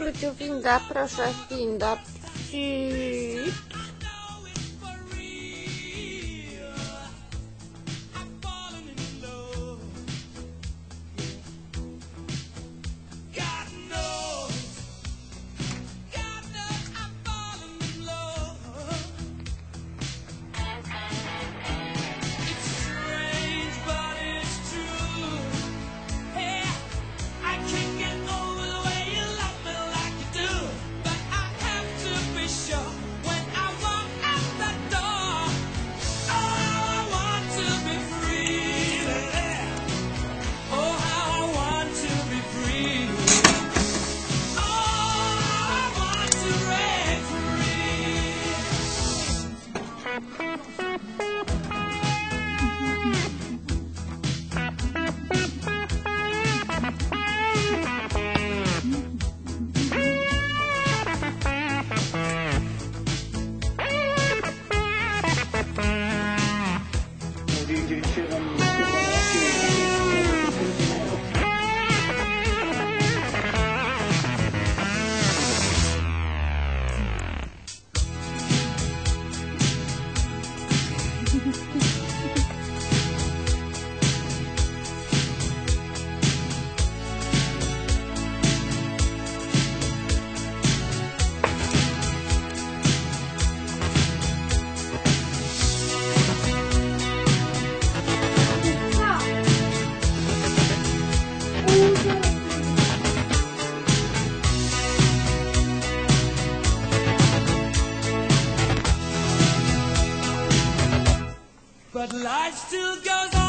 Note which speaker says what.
Speaker 1: Ciu vinda, proszę, winda. Psik.
Speaker 2: But life still goes on.